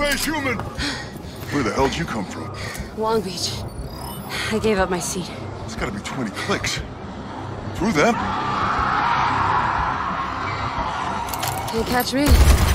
Human! Where the hell did you come from? Long Beach. I gave up my seat. It's gotta be 20 clicks. Through them? Can't catch me.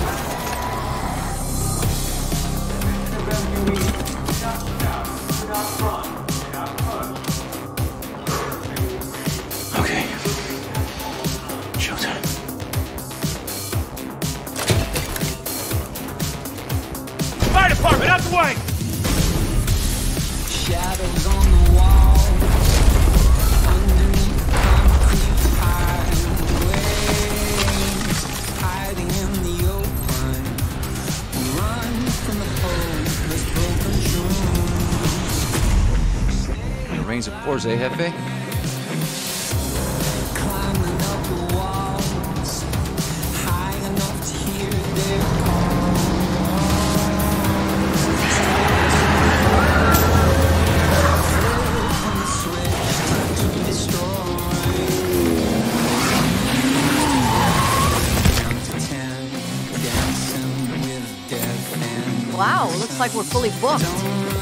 Death and Wow, looks like we're fully booked.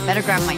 Better grab my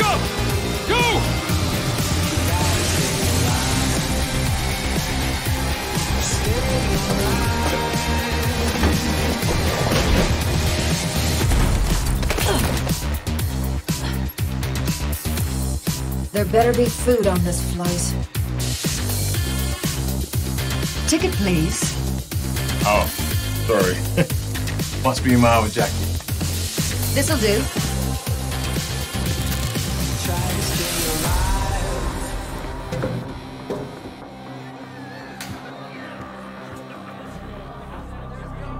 better be food on this flight. Ticket, please. Oh, sorry. Must be Marva Jackie. This'll do.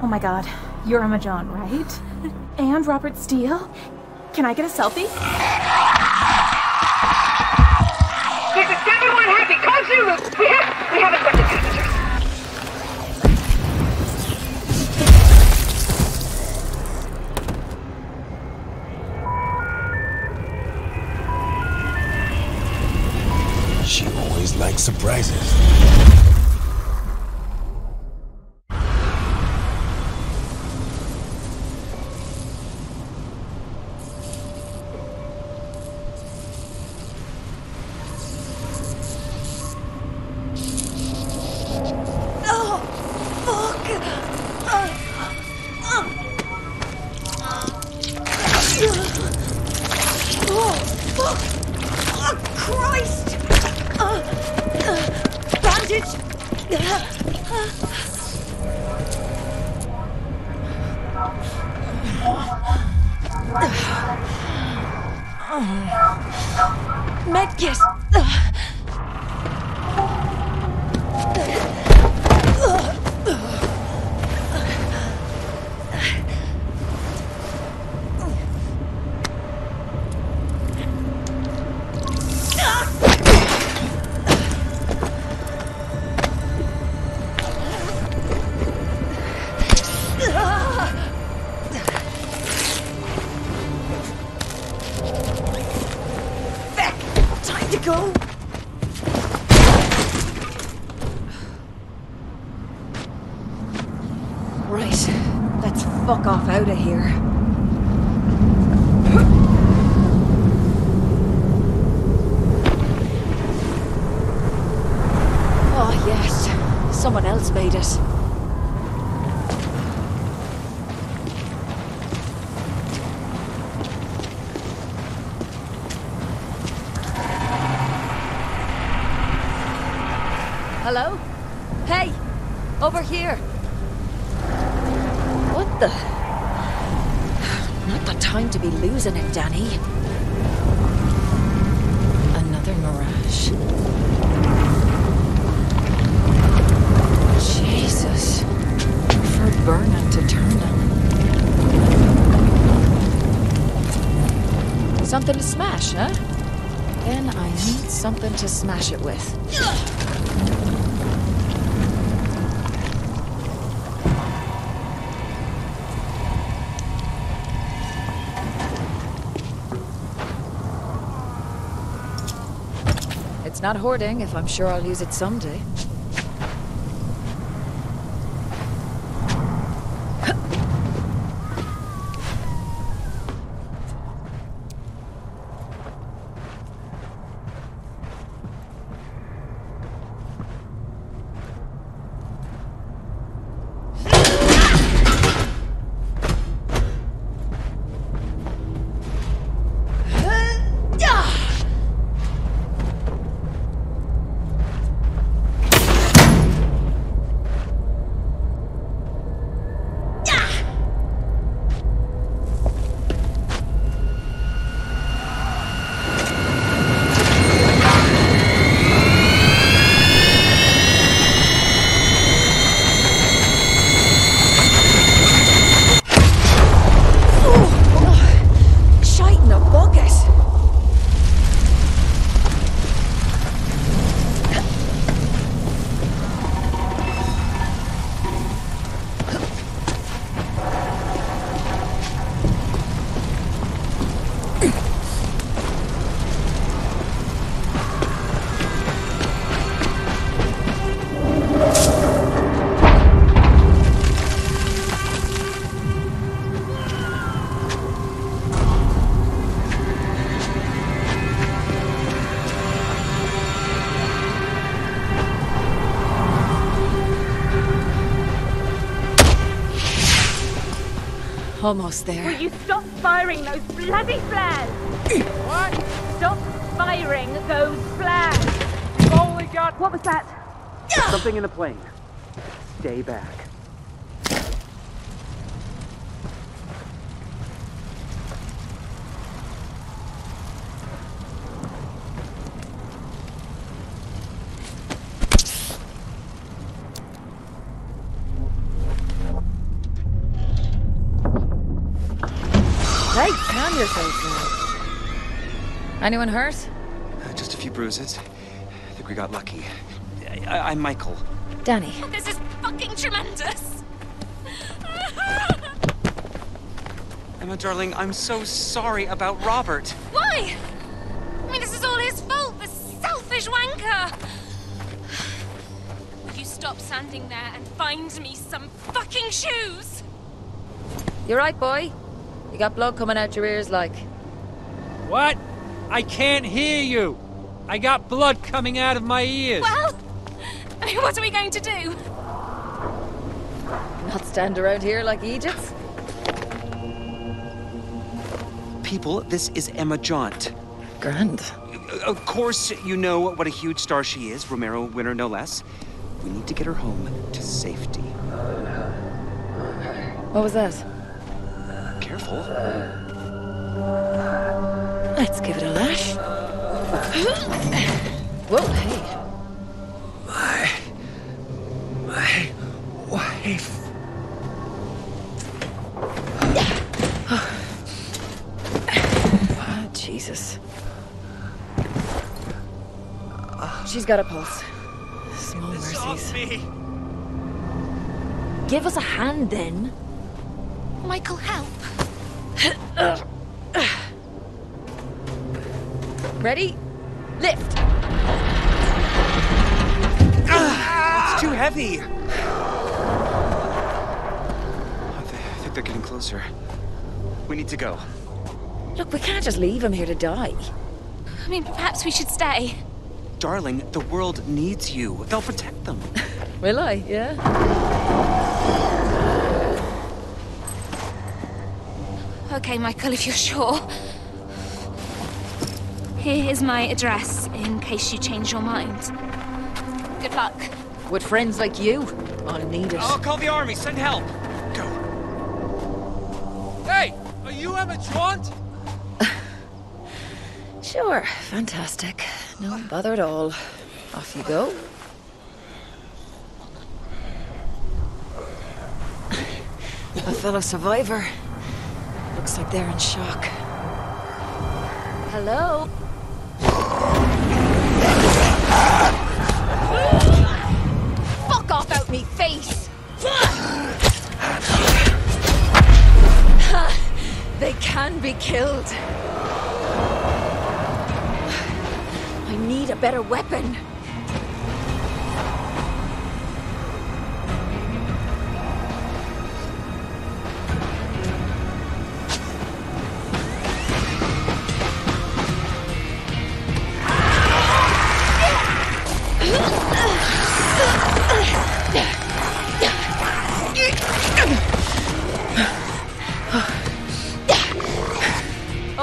Oh my god, you're Emma Jaunt, right? And Robert Steele? Can I get a selfie? Zulu. We have, we have expected passengers. She always likes surprises. Right, let's fuck off out of here. Oh, yes. Someone else made it. Hello? Hey! Over here! What the? Not the time to be losing it, Dani. Another mirage. Jesus. For Vernon to turn on. Something to smash, huh? Then I need something to smash it with. Not hoarding if I'm sure I'll use it someday. Almost there. Will you stop firing those bloody flares? what? Stop firing those flares. Only got What was that? something in the plane. Stay back. Calm yourself now. Anyone hurt? Uh, just a few bruises. I think we got lucky. I, I'm Michael. Dani. This is fucking tremendous. Emma, darling, I'm so sorry about Robert. Why? I mean, this is all his fault, the selfish wanker. Would you stop standing there and find me some fucking shoes? You're right, boy? You got blood coming out your ears like. What? I can't hear you. I got blood coming out of my ears. Well, I mean, what are we going to do? Not stand around here like Egypts? People, this is Emma Jaunt. Grand. Uh, of course, you know what a huge star she is, Romero winner no less. We need to get her home to safety. What was that? Careful. Let's give it a lash. Whoa, hey. My. My wife. Ah, Jesus. She's got a pulse. Small mercies. me! Give us a hand then. Michael, help. Ready? Lift. It's too heavy! I I think they're getting closer. We need to go. Look, we can't just leave him here to die. I mean, perhaps we should stay. Darling, the world needs you. They'll protect them. Will I? Yeah. Okay, Michael, if you're sure. Here is my address in case you change your mind. Good luck. With friends like you, I'll need it. I'll call the army. Send help. Go. Hey, are you Emma Jaunt? Sure, fantastic. No bother at all. Off you go. A fellow survivor. Looks like they're in shock. Hello? Fuck off out me face! They can be killed. I need a better weapon.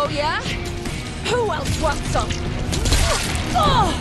Oh yeah? Who else wants some? Oh!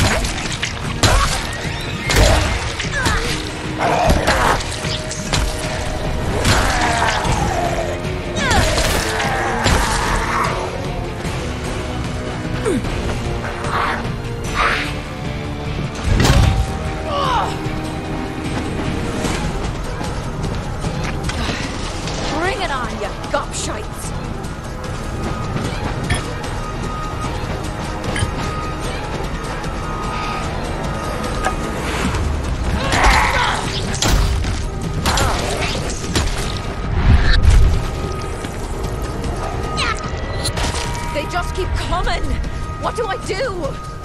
What do I do?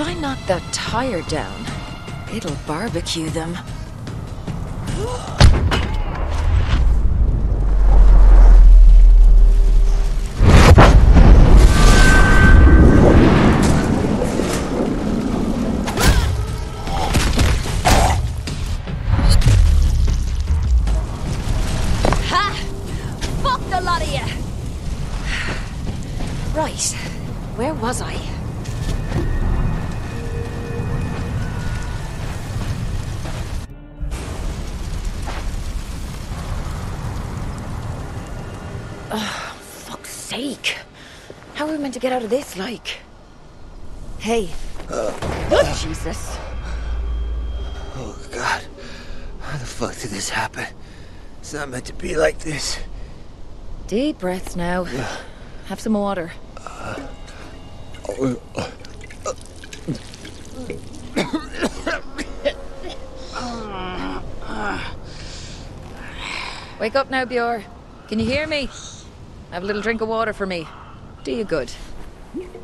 If I knock that tire down, it'll barbecue them. To get out of this, like? Hey. Uh, oh, uh, Jesus. Oh, God. How the fuck did this happen? It's not meant to be like this. Deep breaths now. Have some water. Wake up now, Bjor. Can you hear me? Have a little drink of water for me. Do you good. Yeah.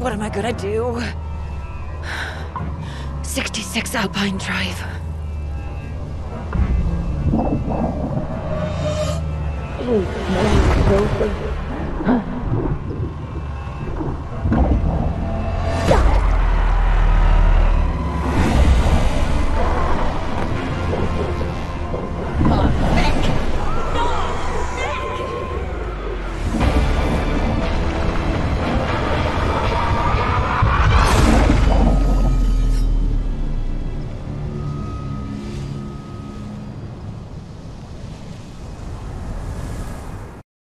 What am I gonna do? 66 Alpine Drive. Oh.